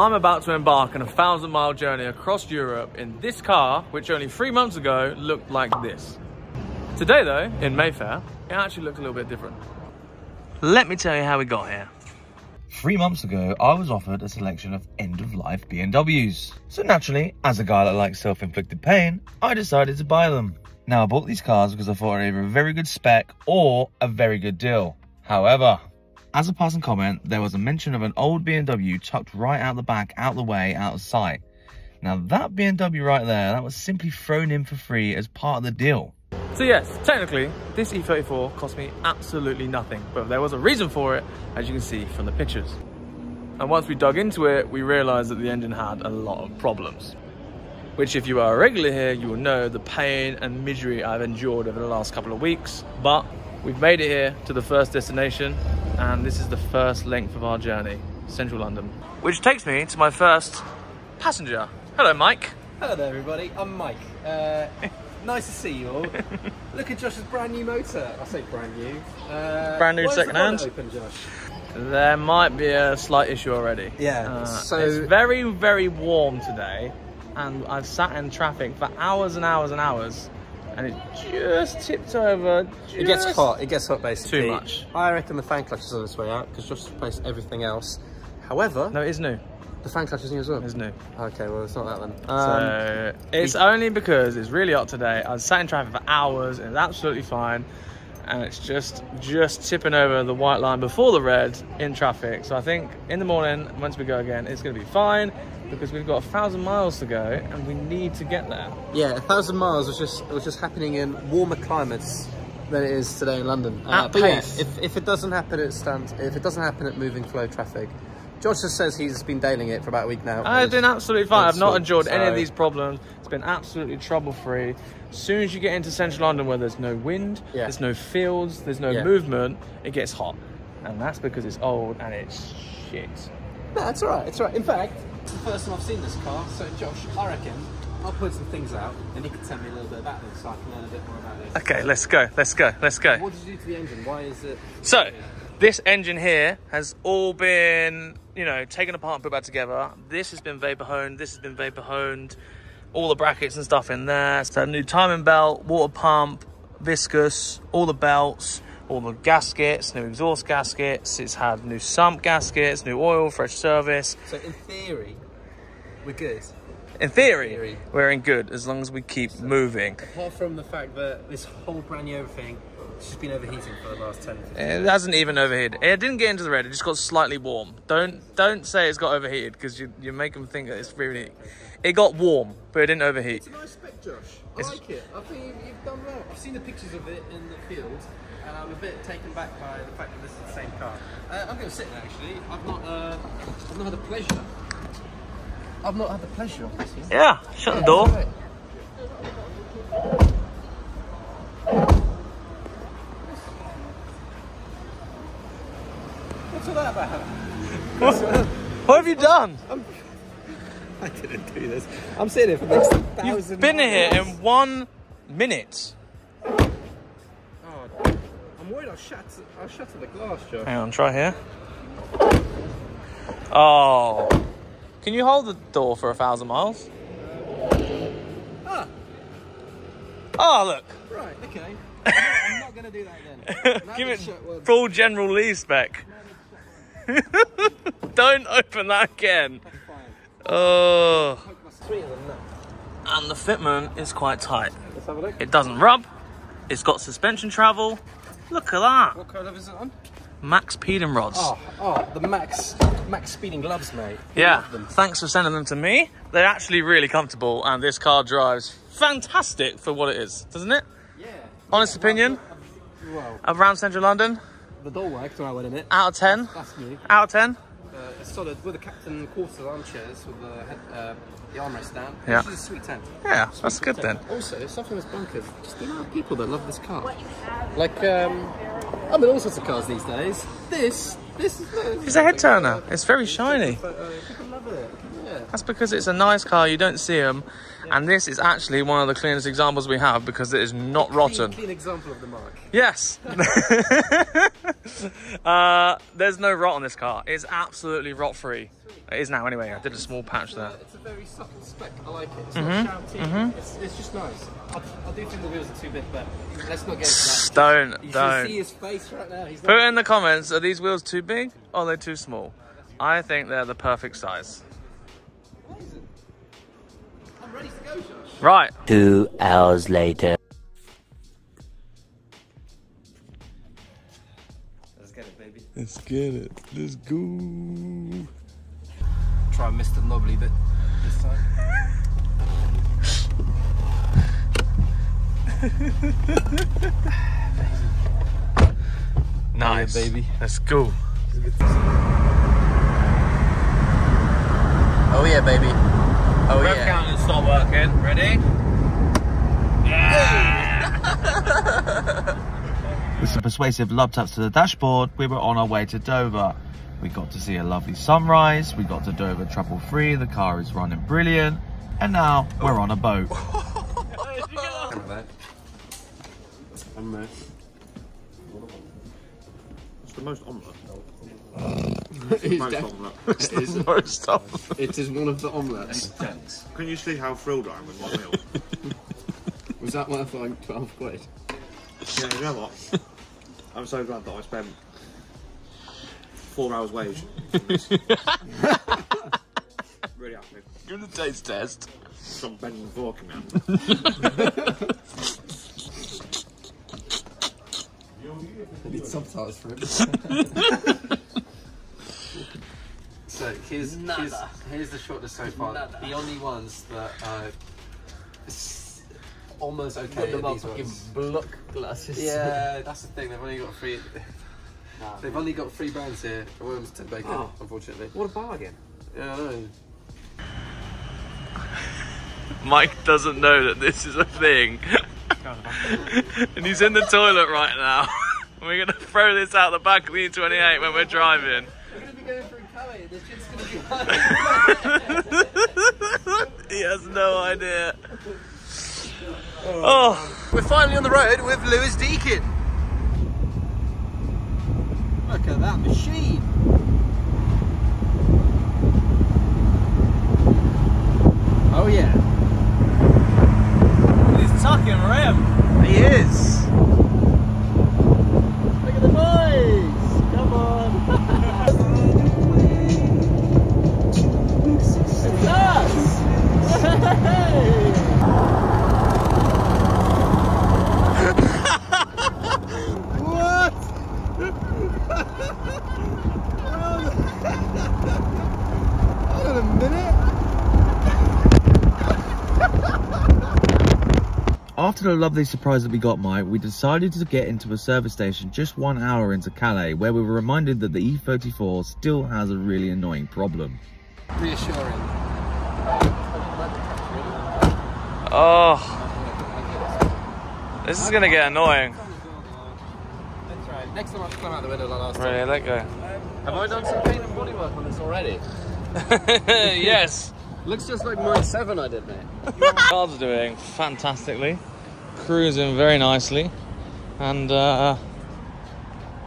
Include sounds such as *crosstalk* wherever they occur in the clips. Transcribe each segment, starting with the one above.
I'm about to embark on a thousand mile journey across Europe in this car, which only three months ago looked like this. Today though, in Mayfair, it actually looked a little bit different. Let me tell you how we got here. Three months ago, I was offered a selection of end-of-life BMWs. So naturally, as a guy that likes self-inflicted pain, I decided to buy them. Now, I bought these cars because I thought they were a very good spec or a very good deal. However, as a passing comment, there was a mention of an old BMW tucked right out the back, out of the way, out of sight. Now that BMW right there, that was simply thrown in for free as part of the deal. So yes, technically, this E34 cost me absolutely nothing, but there was a reason for it, as you can see from the pictures. And once we dug into it, we realized that the engine had a lot of problems. Which if you are a regular here, you will know the pain and misery I've endured over the last couple of weeks. But we've made it here to the first destination, and this is the first length of our journey, central London. Which takes me to my first passenger. Hello, Mike. Hello there, everybody. I'm Mike. Uh, *laughs* nice to see you all. Look at Josh's brand new motor. I say brand new. Uh, Brand new why is the second-hand? Open, Josh. There might be a slight issue already. Yeah, Uh, so- it's very, very warm today, and I've sat in traffic for hours and hours and hours, and it just tipped over. It gets hot. It gets hot, basically. Too much. I reckon the fan clutch is on its way out because Josh replaced everything else. However, No, it is new. the fan clutch is new as well. It's new. Okay, well, it's not that then. so Um, it's only because it's really hot today. I was sat in traffic for hours, and it's absolutely fine. And it's just just tipping over the white line before the red in traffic. So I think in the morning, once we go again, it's going to be fine because we've got a thousand miles to go, and we need to get there. yeah, a thousand miles was just was just happening in warmer climates than it is today in London. Uh, At but yeah, pace. if, if it doesn't happen at stand, if it doesn't happen at moving flow traffic, Josh just says he's been dailing it for about a week now. I've been absolutely fine. I've not endured any of these problems. It's been absolutely trouble free. As soon as you get into central London where there's no wind, Yeah. there's no fields, there's no Yeah. movement, it gets hot. And that's because it's old and it's shit. No, it's alright, it's alright. In fact, it's the first time I've seen this car, so Josh, I reckon I'll put some things out and you can tell me a little bit about this so I can learn a bit more about this. Okay, let's go, let's go, let's go. What did you do to the engine? Why is it... So, this engine here has all been, you know, taken apart and put back together. This has been vapor honed, this has been vapor honed, all the brackets and stuff in there. So, new timing belt, water pump, viscous, all the belts, all the gaskets, new exhaust gaskets. It's had new sump gaskets, new oil, fresh service. So in theory, we're good. In theory, Theory. we're in good as long as we keep moving. Apart from the fact that this whole brand new everything has just been overheating for the last 10, 15 It hasn't even overheated. It didn't get into the red. It just got slightly warm. Don't don't say it's got overheated because you you make them think that it's really. It got warm, but it didn't overheat. It's a nice spec, Josh. I It's- like it. I think you've, you've done well. I've seen the pictures of it in the field, and I'm a bit taken back by the fact that this is the same car. Uh, I'm going to sit there actually. I've not, uh, I've not had the pleasure. I've not had the pleasure of this. Yet. Yeah, shut the door. Right. What's all that about? What have you done? *laughs* I didn't do this. I'm sitting here for the next thousand. You've been here in one minute. I'll shatter, I'll shatter the glass, Joe. Hang on, try here. Oh, can you hold the door for a thousand miles? Ah, Oh, look. right, okay. I'm not, not *laughs* gonna do that then. *laughs* Give it full general Lee spec. *laughs* Don't open that again. Oh. Poke my- Sweeter than that. And the fitment is quite tight. Let's have a look. It doesn't rub. It's got suspension travel. Look at that. What colour is it on? Max Speeding Rods. Oh, oh, the Max Max speeding gloves, mate. Yeah. Thanks for sending them to me. They're actually really comfortable and this car drives fantastic for what it is, doesn't it? Yeah. Honest opinion Well, around central London, the door worked when I went in it. out of 10. That's new. Out of 10. It's solid with the captain quarters armchairs with the head, uh, the armrest down. Yeah. Is a sweet tent. Yeah, that's good then. Also, something that's bonkers. Just the amount of people that love this car. Like, um, I mean, all sorts of cars these days. This, this is. It's a head turner. It's very shiny. But, uh, people love it. Yeah. That's because it's a nice car, you don't see them. And this is actually one of the cleanest examples we have because it is not rotten. Clean, clean example of the mark. Yes. *laughs* *laughs* uh, there's no rot on this car. It's absolutely rot free. It is now anyway. I did a small patch there. It's a very subtle spec. I like it. It's Mm-hmm. not shouty. It's, it's just nice. I, I do think the wheels are too big, but let's not get into that. Don't, You don't. see his face right now. He's Put not. in the comments, are these wheels too big or are they too small? I think they're the perfect size. Right, Two hours later. Let's get it, baby. let's get it. Let's go. Try and miss the knobbly bit this time. *laughs* Nice, baby. Let's go. Oh yeah, baby. Oh Rev counter's not working. Ready? Yeah! With some persuasive love taps to the dashboard, we were on our way to Dover. We got to see a lovely sunrise, we got to Dover trouble free, the car is running brilliant, and now we're on a boat. *laughs* I'm It's the most omelette. It, Most omelette. it, is, Most of it is one of the omelettes. Can you see how thrilled I am with my meal? *laughs* Was that worth like 12 quid? yeah, you know what? I'm so glad that I spent four hours wage. on this. *laughs* really happy. Give the taste test. Some bending and forking *laughs* now. I need subtitles for him. So here's, here's here's the shortness so far. The only ones that uh, are almost okay are these ones. block glasses. Yeah, *laughs* that's the thing. They've only got three. They've only got three brands here. at Wilmington Bacon, Oh. unfortunately. What a bargain. Yeah, I know. *laughs* Mike doesn't know that this is a thing. *laughs* and he's in the toilet right now. We're gonna throw this out the back of the E28 when we're driving. We're gonna be going through Calais. This shit's gonna be. He has no idea. Oh, We're finally on the road with Lewis Deakin. Look at that machine. After the lovely surprise that we got, Mike, we decided to get into a service station just one hour into Calais, where we were reminded that the E34 still has a really annoying problem. Reassuring. Oh, this is gonna get annoying. That's right. Next time I have to climb out the window like last time. Ready, let go. Have I done some paint and bodywork on this already? *laughs* *laughs* yes. Looks just like mine 7 I did, mate. *laughs* Car's doing fantastically, cruising very nicely, and uh,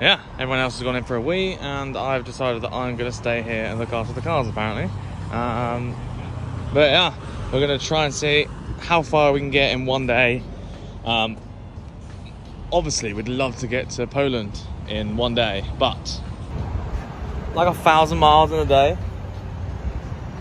yeah, everyone else has gone in for a wee, and I've decided that I'm going to stay here and look after the cars apparently. Um, but yeah, we're going to try and see how far we can get in one day. Um, obviously, we'd love to get to Poland in one day, but like a thousand miles in a day.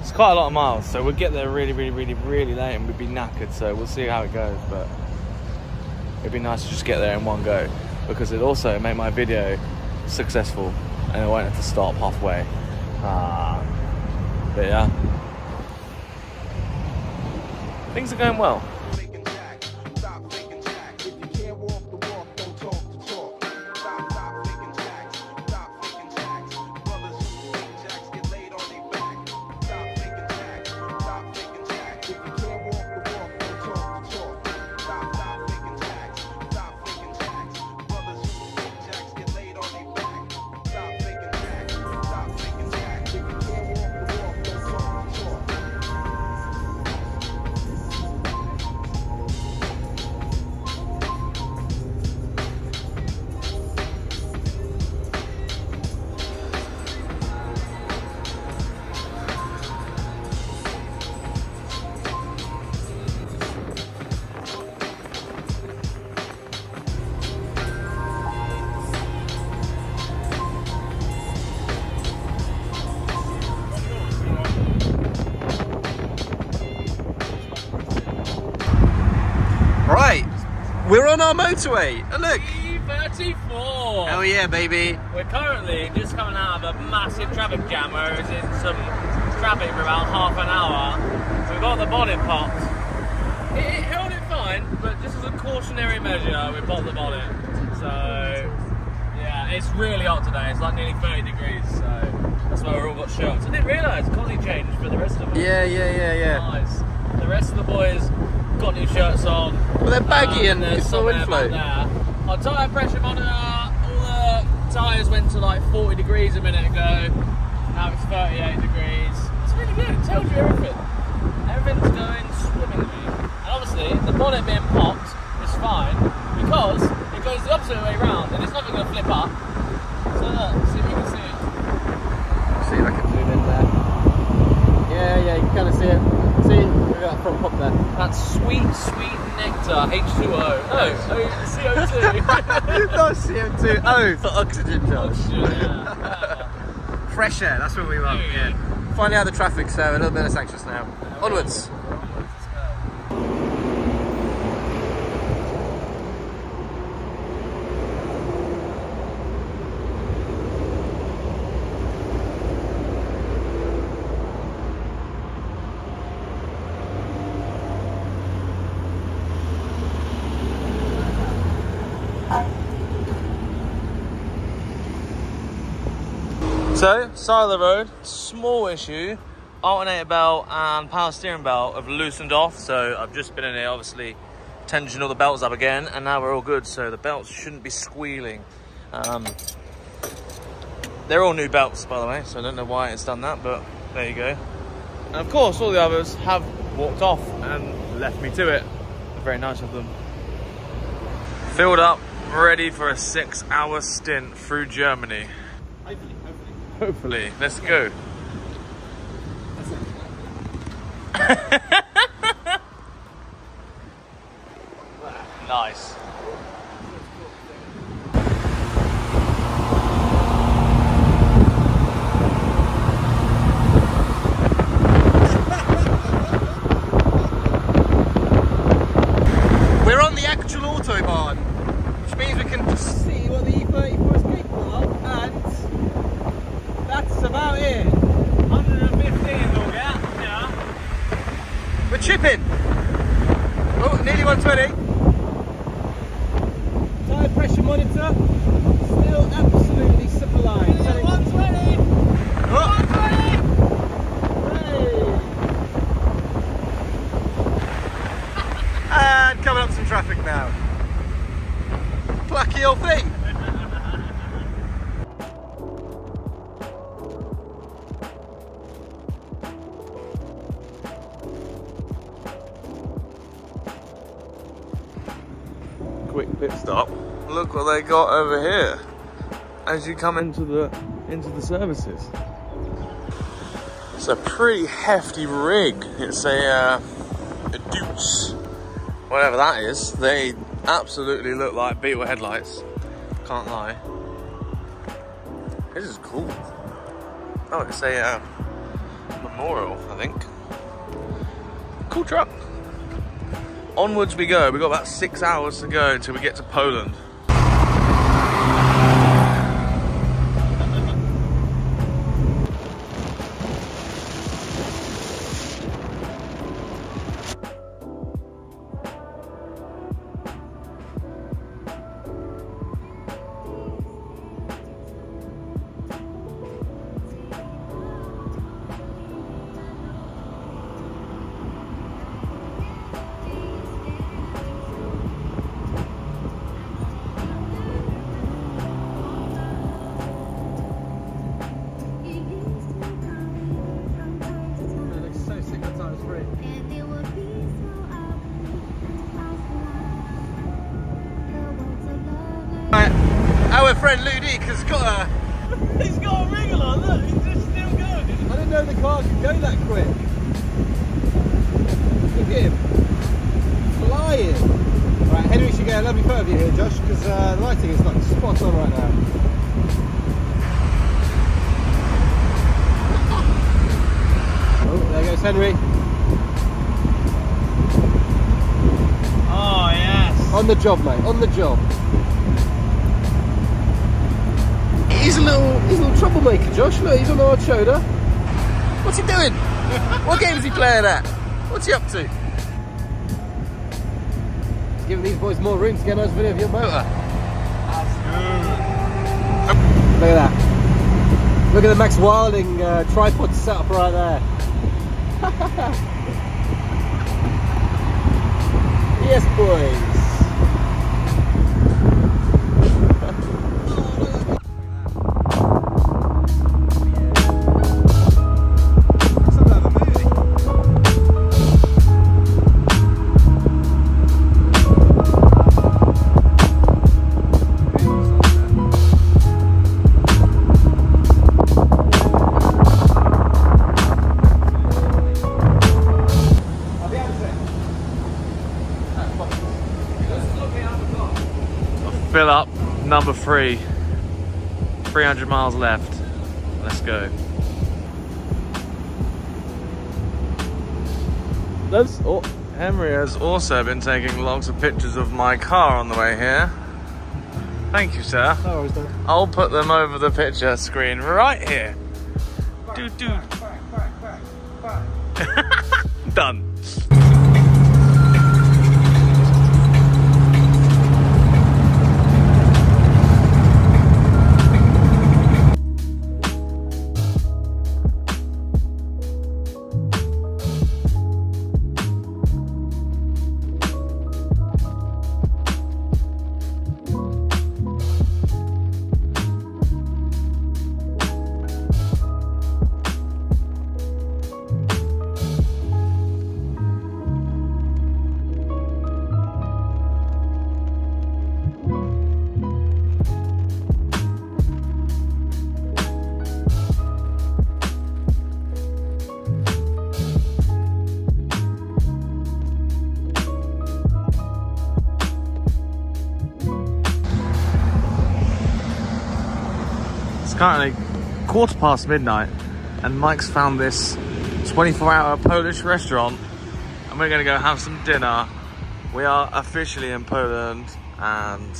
It's quite a lot of miles, so we'll get there really, really, really, really late and we'd be knackered, so we'll see how it goes, but it'd be nice to just get there in one go because it'd also make my video successful and I won't have to stop halfway. Uh, but yeah. Things are going well. We're on our motorway. Oh, look. E34. Oh yeah, baby. We're currently just coming out of a massive traffic jam where it's in some traffic for about half an hour. So we got the bonnet popped. It, it held it fine, but just as a cautionary measure, we popped the bonnet. So, yeah, it's really hot today. It's like nearly 30 degrees, so that's why we're all got shirts. I didn't realise Cozzy changed for the rest of us. Yeah, yeah, yeah, yeah. Nice. The rest of the boys got new shirts on. Well, they're baggy um, and there's it's all inflow. Our tyre pressure monitor, all the tyres went to like 40 degrees a minute ago. Now it's 38 degrees. It's really good. It tells you everything. Everything's going swimmingly. And obviously, the bonnet being popped is fine because it goes the opposite way round and it's not going to flip up. So look, see if you can see it. See if I can zoom in there. Yeah, yeah, you can kind of see it. See, a front pop there. That's sweet, sweet nectar, H2O. No, oh, CO2. Not CO2. Oh, for oxygen, Josh. yeah. *laughs* Fresh air, that's what we want. Yeah. Yeah. Finally out of the traffic, so a little bit less anxious now. Onwards. So, side of the road, small issue. Alternator belt and power steering belt have loosened off, so I've just been in here, obviously, tensioning all the belts up again, and now we're all good, so the belts shouldn't be squealing. Um, they're all new belts, by the way, so I don't know why it's done that, but there you go. And of course, all the others have walked off and left me to it. Very nice of them. Filled up, ready for a six hour stint through Germany. Hopefully, let's go. *laughs* pit stop. Look what they got over here as you come into the into the services. It's a pretty hefty rig. It's a uh, a Dukes, whatever that is. They absolutely look like Beetle headlights. Can't lie. This is cool. Oh, it's a uh, memorial, I think. Cool truck. Onwards we go. We've got about six hours to go until we get to Poland. Friend Ludic has got a. *laughs* He's got a wriggle on, look, he's just still going. I didn't know the car could go that quick. Look at him. Flying. Right, Henry should get a lovely photo of you here, Josh, because uh, the lighting is like spot on right now. *laughs* Oh, there goes Henry. Oh, yes. On the job, mate. On the job. He's a little, he's a little troublemaker, Josh. Look, he's on our shoulder. What's he doing? *laughs* what game is he playing at? What's he up to? He's giving these boys more room to get a nice video of your motor. That's good. Look at that. Look at the Max Wilding uh, tripod setup right there. *laughs* yes, boys. Number three. 300 miles left. Let's go. That's, oh, Henry has also been taking lots of pictures of my car on the way here. Thank you, sir. I'll put them over the picture screen right here. Do do. *laughs* Done. Currently quarter past midnight, and Mike's found this 24 hour Polish restaurant, and we're gonna go have some dinner. We are officially in Poland, and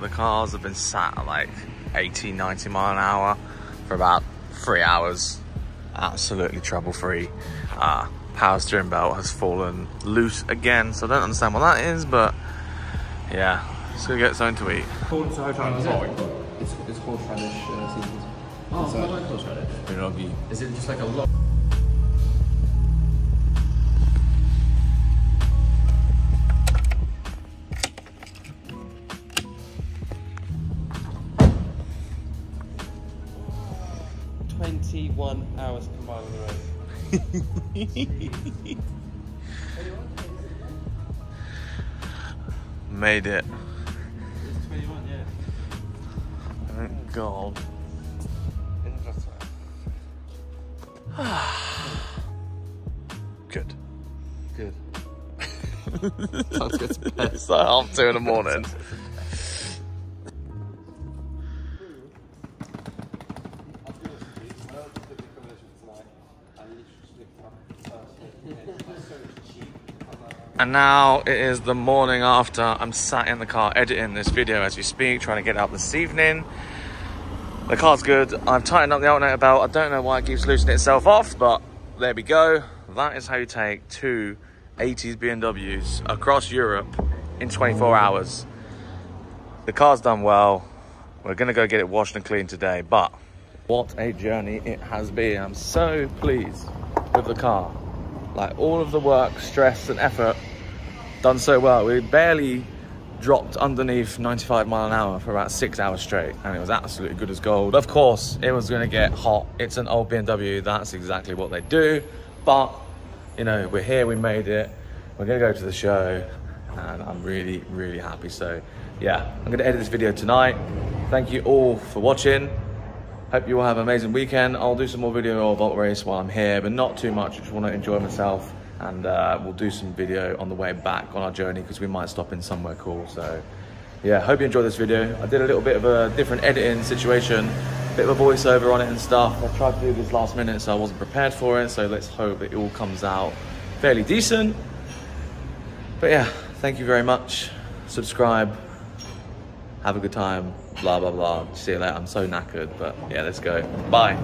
the cars have been sat at like 80, 90 mile an hour for about three hours. Absolutely trouble free. Uh, power steering belt has fallen loose again, so I don't understand what that is, but yeah, let's go get something to eat. It's, it's horseradish uh, seasons. Oh, I like horseradish. Is it just like a lot? Twenty-one hours combined on the road. *laughs* Made it. It's twenty-one, yeah. Thank God. *sighs* Good. Good. Time to go to bed. It's like half two in the morning. And now it is the morning after. I'm sat in the car editing this video as we speak, trying to get out this evening. The car's good. I've tightened up the alternator belt. I don't know why it keeps loosening itself off, but there we go. That is how you take two 80s BMWs across Europe in 24 hours. The car's done well. We're gonna go get it washed and cleaned today, but what a journey it has been. I'm so pleased with the car. Like all of the work, stress and effort done so well. We barely dropped underneath 95 mile an hour for about six hours straight and it was absolutely good as gold. Of course, it was gonna get hot. It's an old BMW, that's exactly what they do. But, you know, we're here, we made it. We're gonna go to the show and I'm really, really happy. So yeah, I'm gonna edit this video tonight. Thank you all for watching. Hope you all have an amazing weekend. I'll do some more video of Ultrace while I'm here, but not too much. I just want to enjoy myself. And uh, we'll do some video on the way back on our journey because we might stop in somewhere cool. So yeah, hope you enjoyed this video. I did a little bit of a different editing situation, bit of a voiceover on it and stuff. I tried to do this last minute, so I wasn't prepared for it. So let's hope it all comes out fairly decent. But yeah, thank you very much. subscribe, have a good time, blah, blah, blah. See you later. I'm so knackered, but yeah, let's go. Bye.